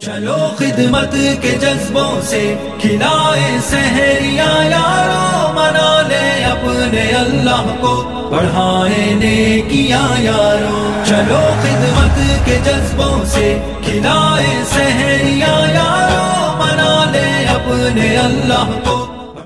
چلو خدمت کے جذبوں سے کھلائے سہریا یارو منا لے اپنے اللہ کو، بڑھائے نیکیا یارو۔ چلو خدمت کے جذبوں سے کھلائے سہریا یارو منا لے اپنے اللہ کو۔